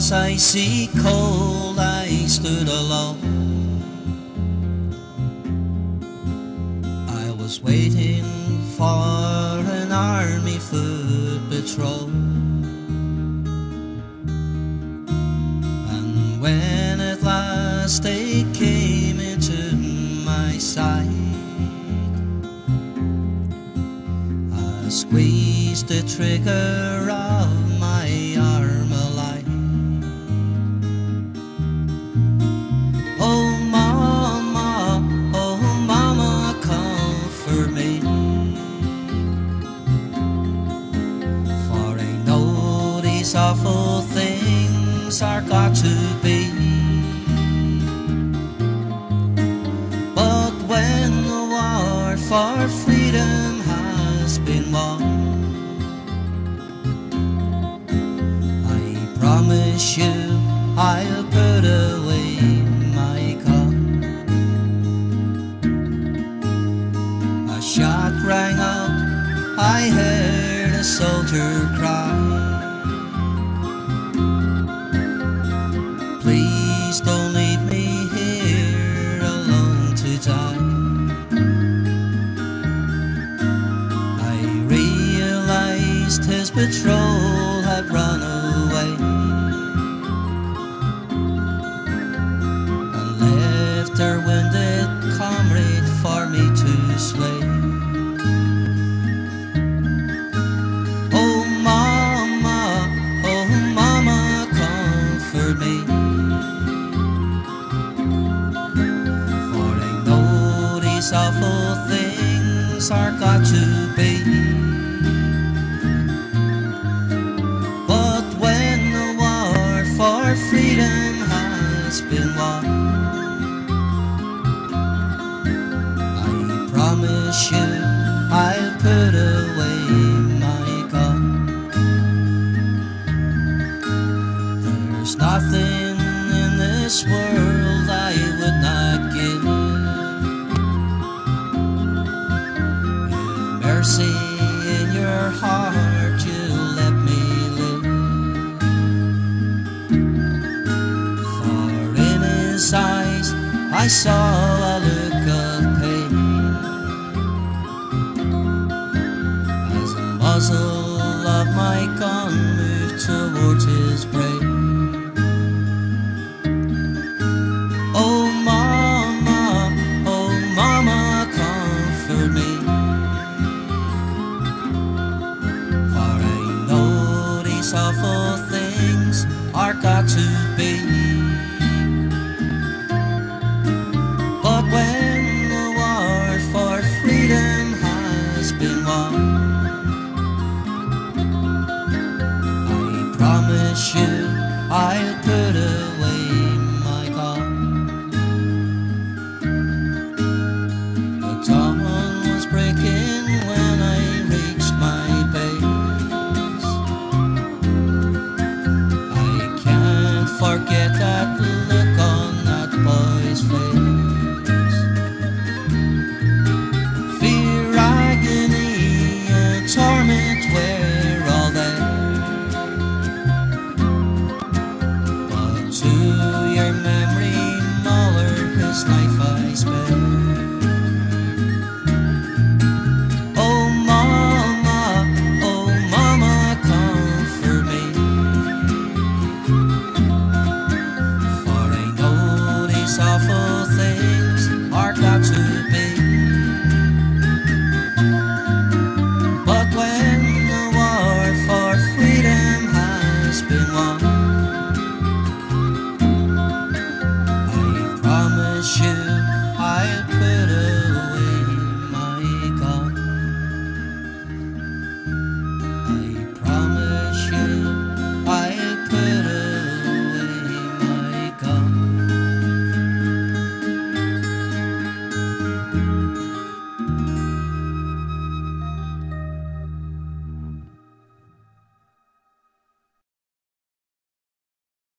was icy cold, I stood alone. I was waiting for an army foot patrol. And when at last they came into my sight, I squeezed the trigger of my Armalite. These awful things are got to be. But when the war for freedom has been won, I promise you I'll put away my gun. A shot rang out, I heard a soldier cry. Patrol had run away and left her wounded comrade for me to slay. Oh mama, oh mama, comfort me. For I know these awful things are got to be. Freedom has been won, I promise you I'll put away my gun. There's nothing in this world I saw a look of pain. As the muzzle of my gun moved towards his brain. Oh mama, oh mama, comfort me. For I know these awful things are got to be.